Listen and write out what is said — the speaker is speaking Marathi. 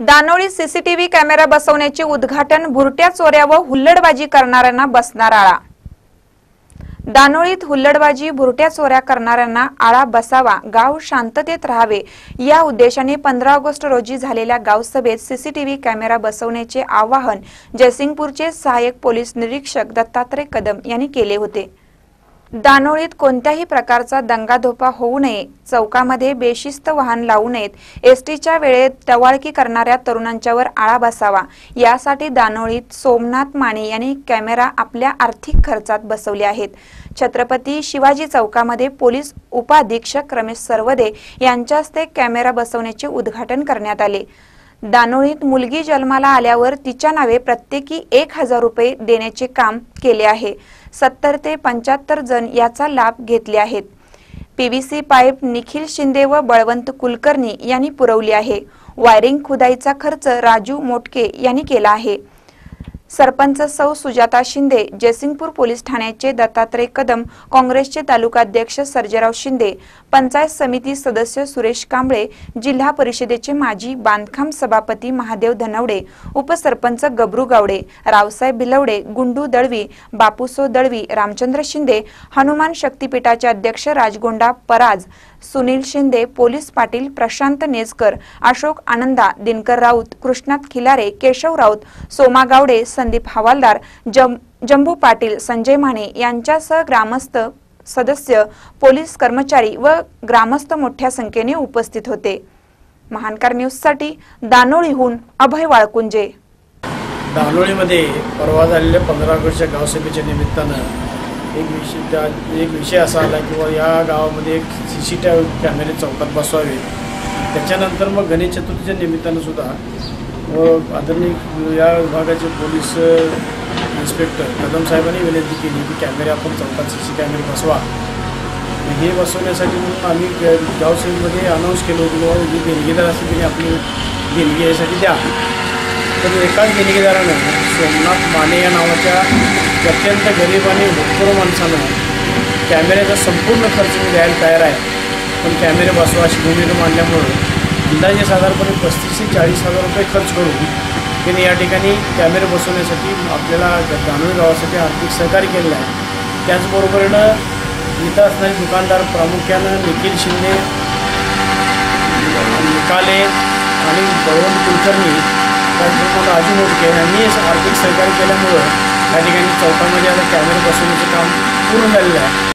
दानोळी सीसीटीव्ही कॅमेरा बसवण्याचे उद्घाटन भुरट्या चोऱ्या व हुल्लडबाजी करणाऱ्यांना बसणार आळा. दानोळीत हुल्लडबाजी भुरट्या चोऱ्या करणाऱ्यांना आळा बसावा गाव शांततेत राहावे या उद्देशाने पंधरा ऑगस्ट रोजी झालेल्या गावसभेत सीसीटीव्ही कॅमेरा बसवण्याचे आवाहन जयसिंगपूरचे सहाय्यक पोलीस निरीक्षक दत्तात्रय कदम यांनी केले होते. दानोळीत कोणत्याही प्रकारचा दंगाधोपा होऊ नये चौकामध्ये बेशिस्त वाहन लावू नयेत एसटीच्या वेळेत टवाळकी करणाऱ्या तरुणांच्यावर आळा बसावा. यासाठी दानोळीत सोमनाथ माने यांनी कॅमेरा आपल्या आर्थिक खर्चात बसवले आहेत. छत्रपती शिवाजी चौकामध्ये पोलीस उपाधीक्षक रमेश सरवदे यांच्या हस्ते कॅमेरा बसवण्याचे उद्घाटन करण्यात आले. दानोळीत मुलगी जन्माला आल्यावर तिच्या नावे प्रत्येकी एक हजार रुपये देण्याचे काम केले आहे. सत्तर ते पंच्याहत्तर जण याचा लाभ घेतले आहेत. पीव्हीसी पाईप निखिल शिंदे व बळवंत कुलकर्णी यांनी पुरवली आहे. वायरिंग खुदाईचा खर्च राजू मोटके यांनी केला आहे. सरपंच सौ सुजाता शिंदे जयसिंगपूर पोलीस ठाण्याचे दत्तात्रय कदम काँग्रेसचे तालुकाध्यक्ष सर्जेराव शिंदे पंचायत समिती सदस्य सुरेश कांबळे जिल्हा परिषदेचे माजी बांधकाम सभापती महादेव धनवडे उपसरपंच गबरू गावडे रावसाहेब भिलवडे गुंडू दळवी बापूसो दळवी रामचंद्र शिंदे हनुमान शक्तीपीठाचे अध्यक्ष राजगोंडा पराज सुनील शिंदे पोलीस पाटील प्रशांत नेजकर अशोक आनंदा दिनकर राऊत कृष्णात खिलारे केशव राऊत सोमा गावडे संदीप हवालदार जम जंबू पाटील संजय माने यांच्यासह ग्रामस्थ सदस्य पोलीस कर्मचारी व ग्रामस्थ मोठ्या संख्येने उपस्थित होते. महानकार न्यूजसाठी दानोळीहून अभय वाळकुंजे. दानोळीमध्ये परवा झालेल्या पंधरा ऑगस्टच्या गावसभेच्या निमित्तानं एक विषय एक विषय असा आला किंवा या गावामध्ये एक सी सी टी कॅमेरे चौकात बसवावे. त्याच्यानंतर मग गणेश चतुर्थीच्या निमित्तानं सुद्धा आदरणीय या विभागाचे पोलीस इन्स्पेक्टर कदम साहेबांनी विनंती केली की कॅमेरे आपण चौकात सी सी कॅमेरे बसवा हे बसवण्यासाठी म्हणून आम्ही गाव गावसेवेमध्ये अनाऊन्स केलं होतं किंवा जी देणगीदार असतील त्यांनी आपली देणगी यासाठी द्या. तर एकाच देणगीदारानं सोमनाथ माने या नावाच्या अत्यंत गरीब आणि भरपूर माणसानं कॅमेऱ्याचा संपूर्ण खर्च मी द्यायला तयार आहे. पण कॅमेरे बसवा अशी भूमिका मांडल्यामुळं अंदाजे साधारणपणे पस्तीस ते चाळीस हजार रुपये खर्च करून त्यांनी या ठिकाणी कॅमेरे बसवण्यासाठी आपल्याला दानोळी गावासाठी आर्थिक सहकार्य केलेलं आहे. त्याचबरोबरीनं इथं असणारे दुकानदार प्रामुख्यानं निखिल शिंदे निकाले आणि बळवंत कुलकर्णी त्याचबरोबर राजू मोडके यांनी आर्थिक सहकार्य केल्यामुळं या ठिकाणी चौकामध्ये आता कॅमेरे बसवण्याचं काम पूर्ण झालेलं आहे.